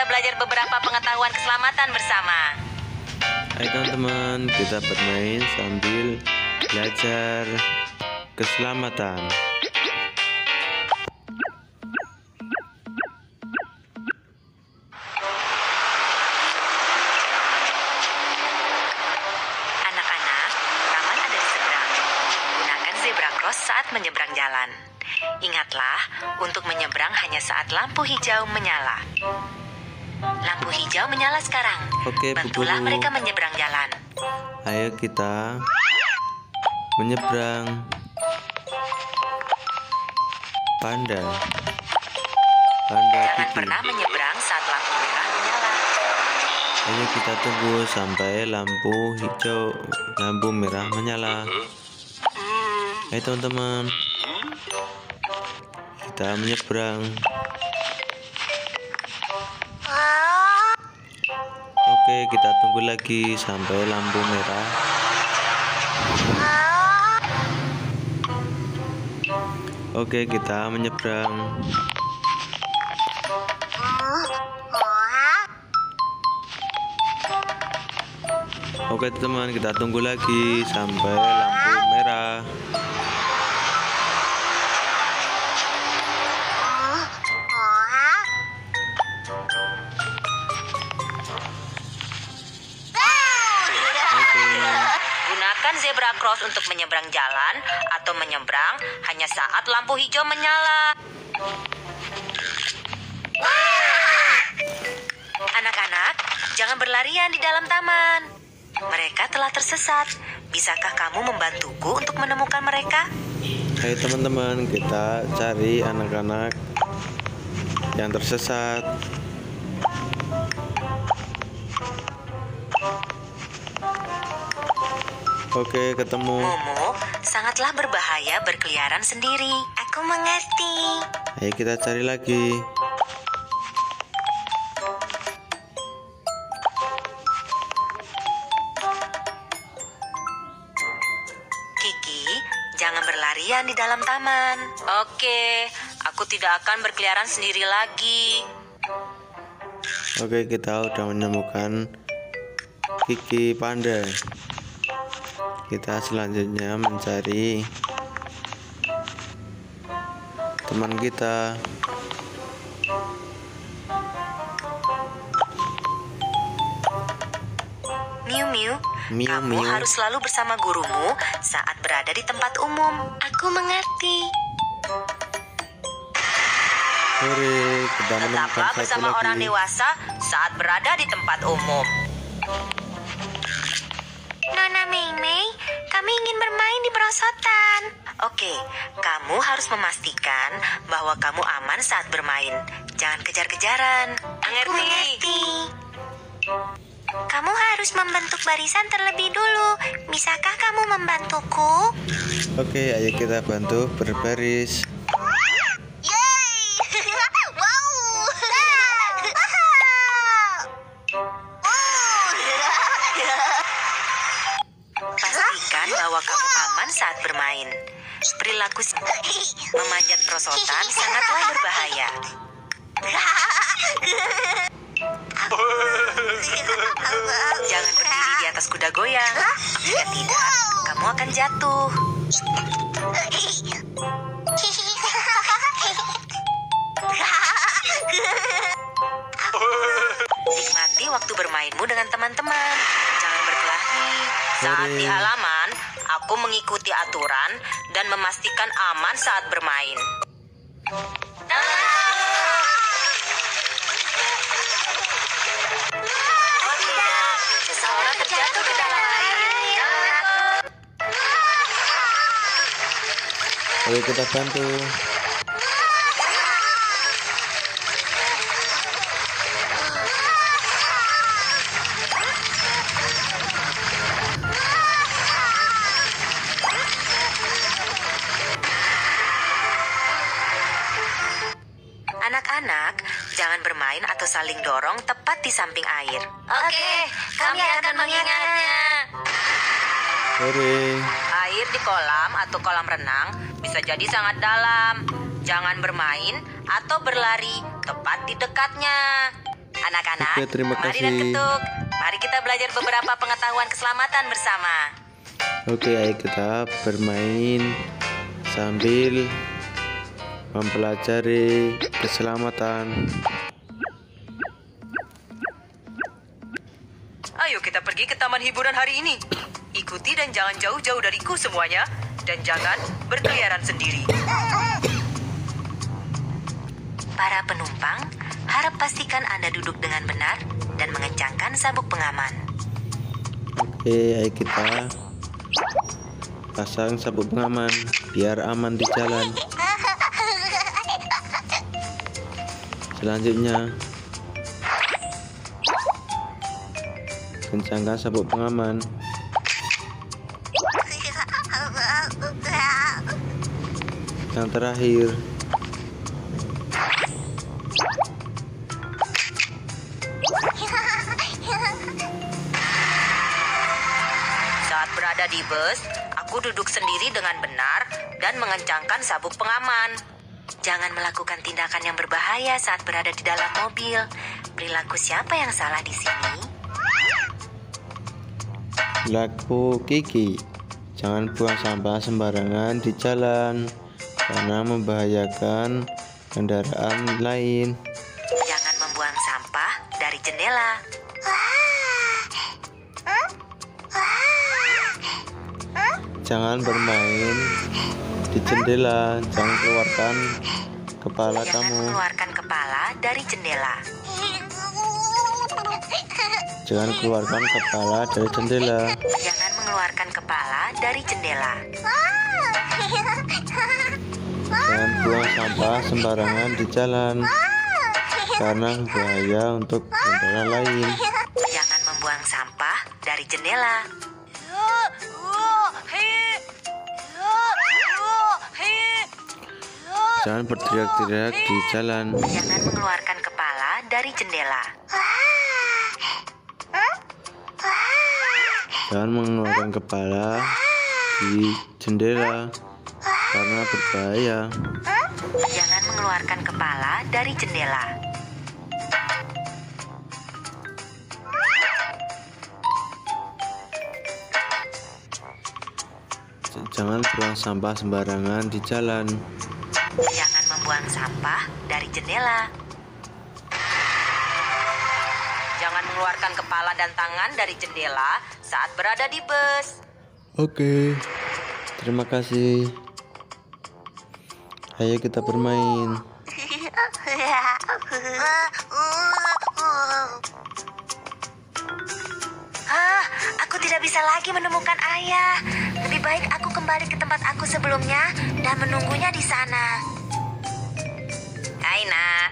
kita belajar beberapa pengetahuan keselamatan bersama. Hai teman-teman, kita bermain sambil belajar keselamatan. Anak-anak, taman ada di seberang. Gunakan zebra cross saat menyeberang jalan. Ingatlah, untuk menyeberang hanya saat lampu hijau menyala. Lampu hijau menyala sekarang. Oke, Bantulah mereka menyeberang jalan. Ayo kita menyeberang. Panda. Panda Jangan pernah menyeberang saat lampu merah menyala. Ayo kita tunggu sampai lampu hijau, lampu merah menyala. Ayo teman-teman. Kita menyeberang. Oke, kita tunggu lagi sampai lampu merah. Oke, kita menyeberang. Oke teman, kita tunggu lagi sampai lampu merah. Zebra cross untuk menyeberang jalan atau menyeberang hanya saat lampu hijau menyala. Anak-anak, jangan berlarian di dalam taman. Mereka telah tersesat. Bisakah kamu membantuku untuk menemukan mereka? Hai teman-teman, kita cari anak-anak yang tersesat. Oke, ketemu. Momo, sangatlah berbahaya berkeliaran sendiri. Aku mengerti. Ayo kita cari lagi. Kiki, jangan berlarian di dalam taman. Oke, aku tidak akan berkeliaran sendiri lagi. Oke, kita udah menemukan Kiki Panda. Kita selanjutnya mencari teman kita. Miu Miu, Miu kamu Miu. harus selalu bersama gurumu saat berada di tempat umum. Aku mengerti. Hore, Tetaplah bersama orang dewasa saat berada di tempat umum. Nona Mei Mei, kami ingin bermain di perosotan. Oke, kamu harus memastikan bahwa kamu aman saat bermain. Jangan kejar-kejaran. Mengerti? Kamu harus membentuk barisan terlebih dulu. Bisakah kamu membantuku? Oke, ayo kita bantu berbaris. Kuda goyang. Jika tidak, kamu akan jatuh. Nikmati waktu bermainmu dengan teman-teman. Jangan berkelahi. Saat di halaman, aku mengikuti aturan dan memastikan aman saat bermain. Oh Ayo kita bantu. Anak-anak, jangan bermain atau saling dorong tepat di samping air. Oke, kami akan mengingatnya. Hore. Air di kolam atau kolam renang bisa jadi sangat dalam. Jangan bermain atau berlari tepat di dekatnya. Anak-anak, Oke, terima mari dan kasih. ketuk. Mari kita belajar beberapa pengetahuan keselamatan bersama. Oke, ayo kita bermain sambil mempelajari keselamatan. Ayo kita pergi ke taman hiburan hari ini. Ikuti dan jangan jauh-jauh dariku semuanya. Dan jangan berkeliaran sendiri. Para penumpang, harap pastikan Anda duduk dengan benar dan mengencangkan sabuk pengaman. Oke, ayo kita pasang sabuk pengaman biar aman di jalan. Selanjutnya, kencangkan sabuk pengaman. Yang terakhir, Saat berada di bus, aku duduk sendiri dengan benar dan mengencangkan sabuk pengaman. Jangan melakukan tindakan yang berbahaya saat berada di dalam mobil. Perilaku siapa yang salah di sini? Laku Kiki. Jangan buang sampah sembarangan di jalan karena membahayakan kendaraan lain. Jangan membuang sampah dari jendela. Jangan bermain di jendela. Jangan keluarkan kepala Jangan kamu. mengeluarkan kepala dari jendela. Jangan keluarkan kepala dari jendela. Jangan mengeluarkan kepala dari jendela. Jangan buang sampah sembarangan di jalan karena bahaya untuk kendaraan lain. Jangan membuang sampah dari jendela. Jangan berteriak-teriak di jalan. Jangan mengeluarkan kepala dari jendela. Jangan mengeluarkan kepala di jendela karena berbahaya. Jangan mengeluarkan kepala dari jendela. Jangan buang sampah sembarangan di jalan. Jangan membuang sampah dari jendela. Mengeluarkan kepala dan tangan dari jendela saat berada di bus. Oke. Terima kasih. Ayo kita bermain. Ah, aku tidak bisa lagi menemukan ayah. Lebih baik aku kembali ke tempat aku sebelumnya dan menunggunya di sana. Hai nak,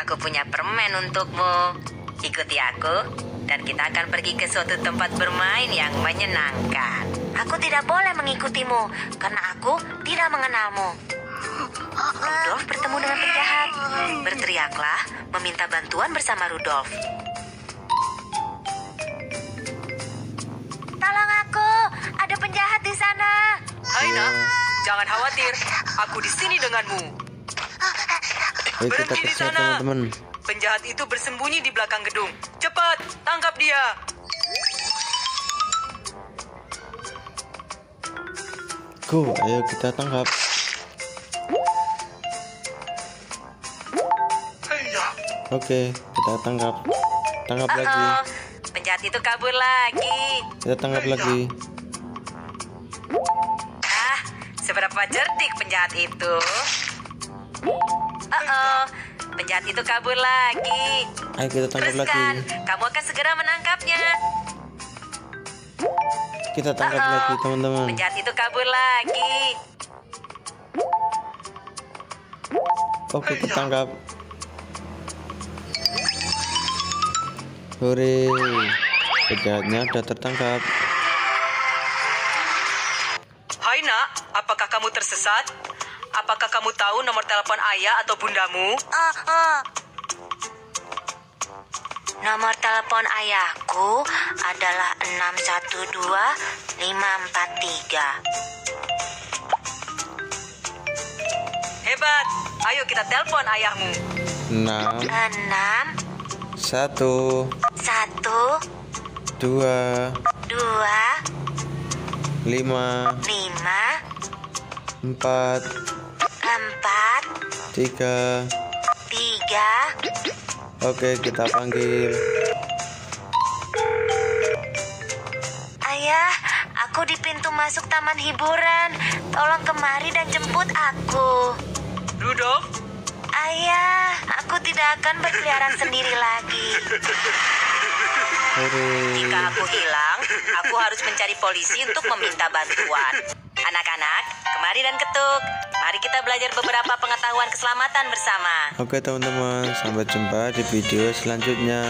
aku punya permen untukmu. Ikuti aku dan kita akan pergi ke suatu tempat bermain yang menyenangkan. Aku tidak boleh mengikutimu karena aku tidak mengenalmu. Rudolf bertemu dengan penjahat. Berteriaklah meminta bantuan bersama Rudolf. Tolong aku, ada penjahat di sana. Hai nak, jangan khawatir. Aku di sini denganmu. Ayo kita Berhenti di sana. teman-teman. Penjahat itu bersembunyi di belakang gedung. Cepat, tangkap dia. Go, ayo kita tangkap. Oke, kita tangkap. Tangkap lagi. Oh, penjahat itu kabur lagi. Kita tangkap lagi. Ah, seberapa cerdik penjahat itu. Oh, penjahat itu kabur lagi. Ayo kita tangkap lagi. Teruskan, kamu akan segera menangkapnya. Kita tangkap Uh-oh. lagi teman-teman. Penjahat itu kabur lagi. Oke, ketangkap. Hore. Penjahatnya sudah tertangkap. Hai nak, apakah kamu tersesat? Apakah kamu tahu nomor telepon ayah atau bundamu? Oh, oh. Nomor telepon ayahku adalah 612543. Hebat, ayo kita telepon ayahmu. 6 6 Satu, Satu, dua, dua, lima, lima, empat, empat, tiga. tiga. Oke, kita panggil. Ayah, aku di pintu masuk taman hiburan. Tolong kemari dan jemput aku. Rudolf, Ayah, aku tidak akan berkeliaran sendiri lagi. Jika aku hilang, aku harus mencari polisi untuk meminta bantuan. Anak-anak, kemari dan ketuk. Mari kita belajar beberapa pengetahuan keselamatan bersama. Oke teman-teman, sampai jumpa di video selanjutnya.